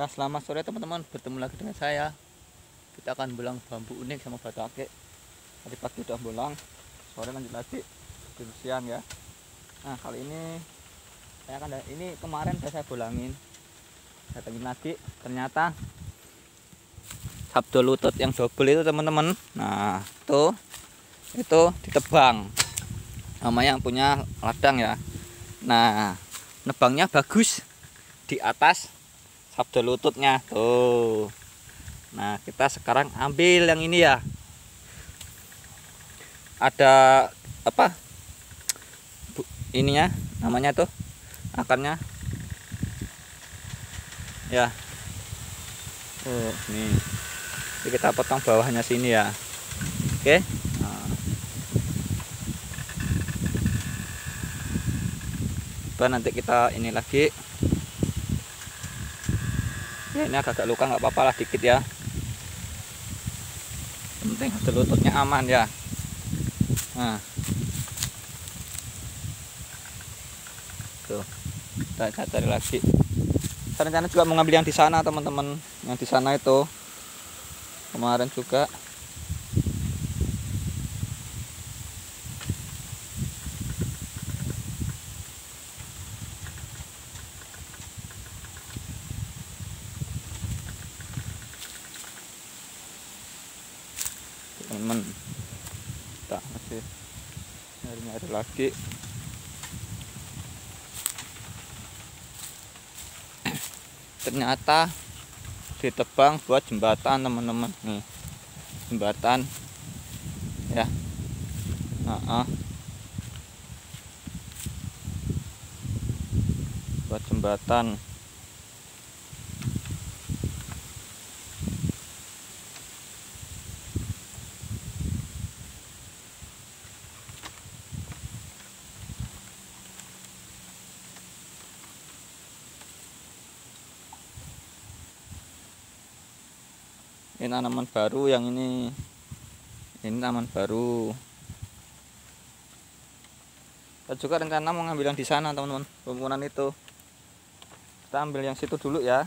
Ya selamat sore teman-teman. Bertemu lagi dengan saya. Kita akan bolang bambu unik sama batu akik. Tadi pagi udah bolang sore lanjut lagi. Siang ya. Nah kali ini saya akan ini kemarin udah saya bolangin datangin lagi ternyata sabdo lutut yang double itu teman-teman. Nah itu itu ditebang sama yang punya ladang ya. Nah nebangnya bagus di atas sabdo lututnya. Tuh. Nah kita sekarang ambil yang ini ya. Ada apa? Ininya namanya tuh akarnya. Ya. Oh nih. Jadi kita potong bawahnya sini ya. Oke. Nah. Nanti kita ini lagi ini agak, -agak luka nggak apa-apa lah dikit ya. Penting ada lututnya aman ya. Nah. Tuh. Kita cari lagi. Saya rencana juga mengambil yang di sana teman-teman. Yang di sana itu. Kemarin juga teman tak masih lagi ternyata ditebang buat jembatan teman-teman. Nih jembatan. Ya. Nah, uh. buat jembatan ini tanaman baru yang ini. Ini tanaman baru. Kita juga rencana mau ngambil yang di sana teman-teman. Bangunan itu. Kita ambil yang situ dulu ya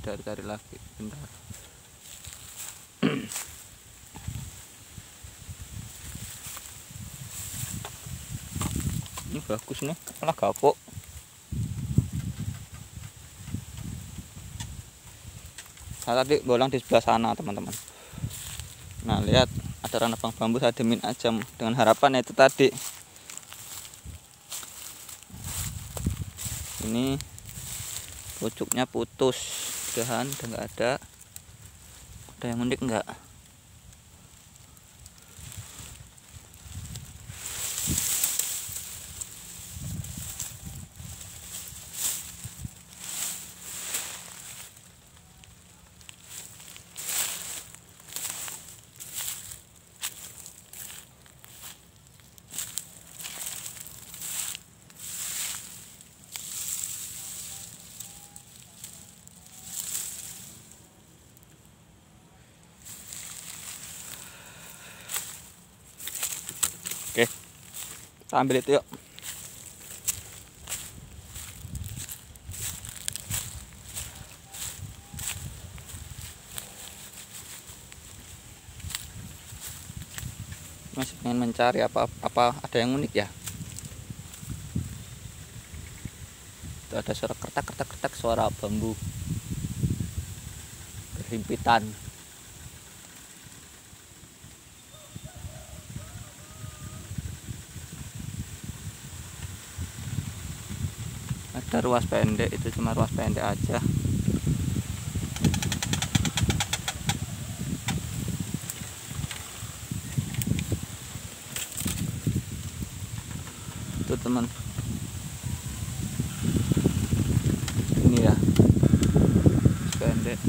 cari-cari lagi bentar. Ini bagus nih malah gapok saya tadi bolang di sebelah sana teman-teman. Nah lihat ada ranabang bambu saya demin aja dengan harapan itu tadi. Ini pucuknya putus mudahan udah nggak ada. Ada yang unik nggak Kita ambil itu yuk. Masih pengen mencari apa apa ada yang unik ya. Itu ada suara kertak-kertak-kertak suara bambu berhimpitan. Ada ruas pendek itu cuma ruas pendek aja. Itu teman. Ini ya ruas pendek.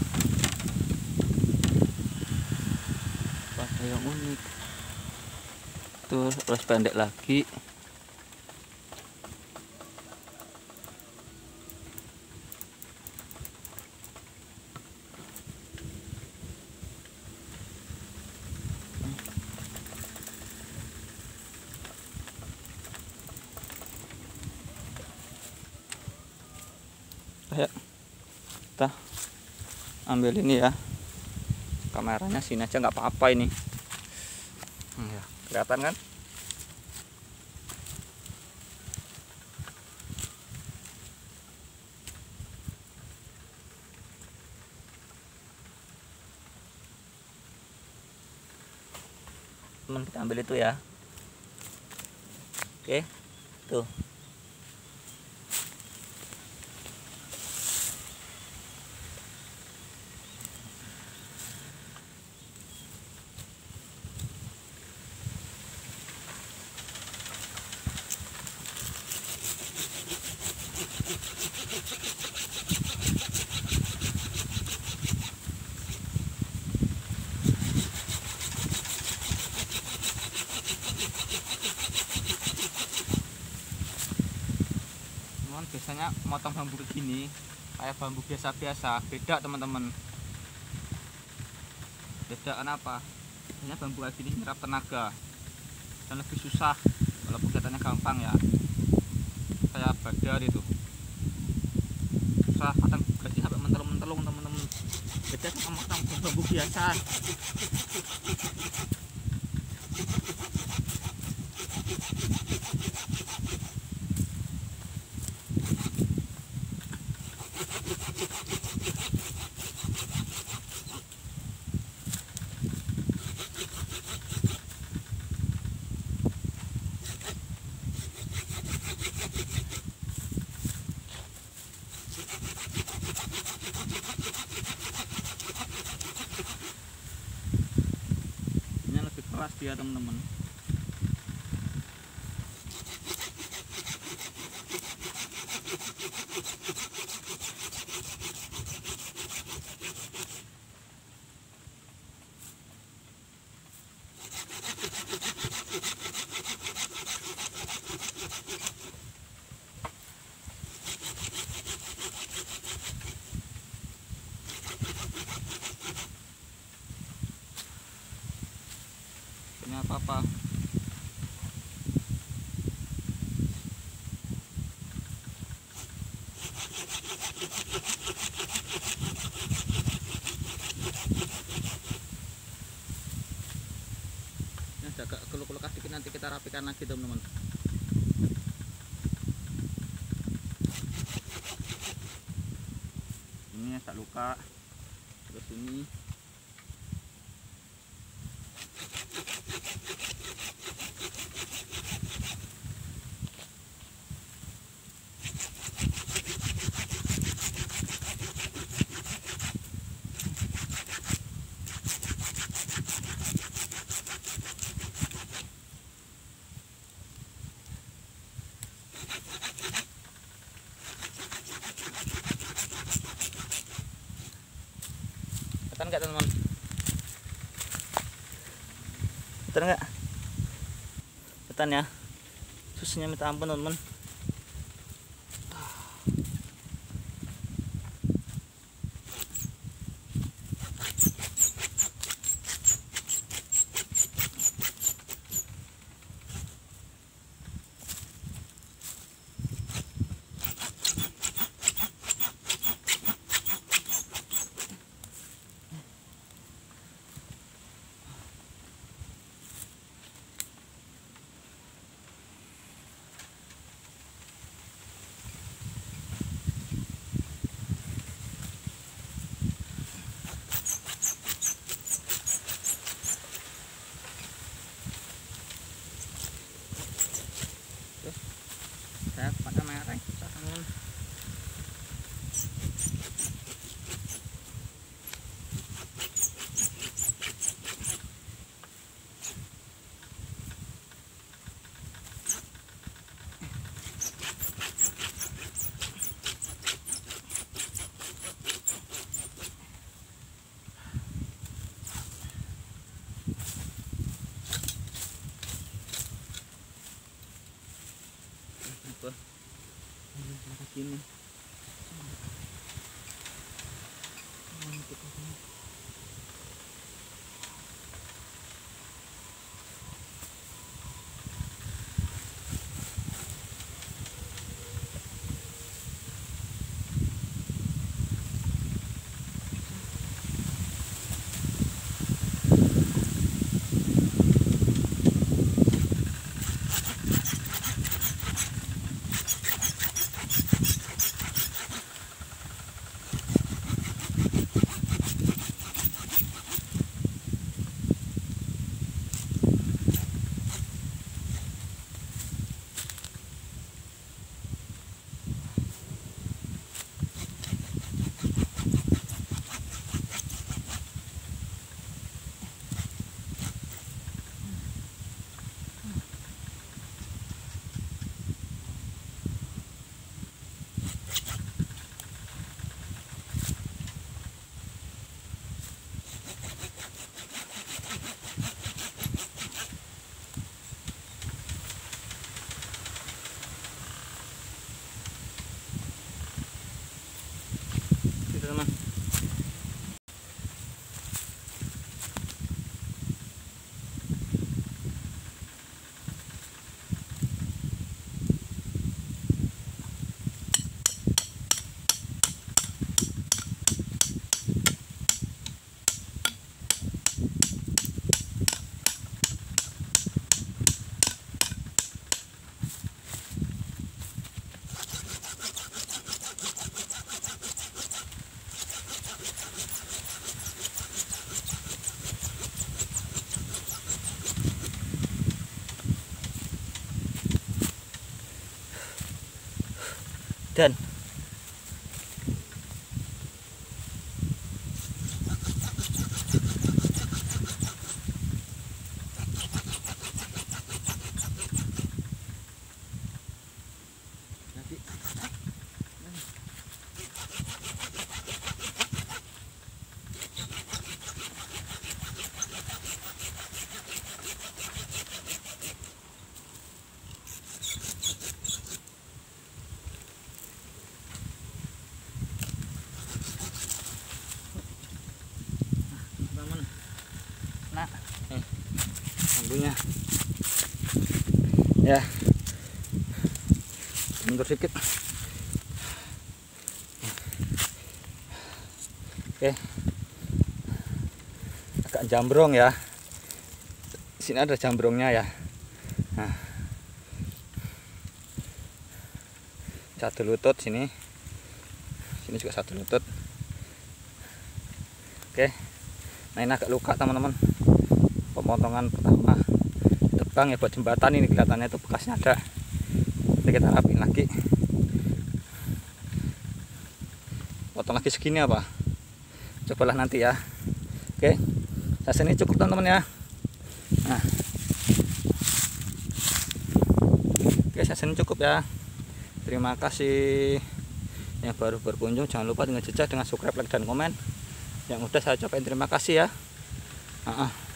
Ada yang unik. Itu terus pendek lagi Ayo kita ambil ini ya. Kameranya sini aja nggak apa-apa ini. Hmm, ya, kelihatan kan? Teman kita ambil itu ya. Oke tuh biasanya motong bambu kayak gini kayak bambu biasa-biasa. Beda teman-teman. Beda kenapa biasanya bambu kayak gini nyerap tenaga. Dan lebih susah walaupun kelihatannya gampang ya. Kayak badar itu. Susah kadang gaji sampai mentelung-mentelung teman-teman. Beda sama bambu biasa lang naman. Keluk-keluk dikit nanti kita rapikan lagi teman-teman. Ini agak luka. Terus ini Kelihatan nggak teman-teman? Kelihatan nggak? Kelihatan ya? Susahnya minta ampun teman-teman. Begini gitu teman dan teman nak nih bambunya ya. Mundur sedikit. Oke. Agak jambrong ya. Sini ada jambrongnya ya. Nah. Satu lutut sini. Sini juga satu lutut. Oke. Nah ini agak luka teman-teman. Pemotongan pertama tebang ya buat jembatan ini kelihatannya itu bekasnya ada. Nanti kita rapin lagi. Potong lagi segini apa? Cobalah nanti ya. Oke saya ini cukup teman-teman ya. Nah. Oke saya ini cukup ya. Terima kasih yang baru berkunjung. Jangan lupa dengan jejak dengan subscribe like dan komen. Yang udah saya ucapkan terima kasih ya. Uh -uh.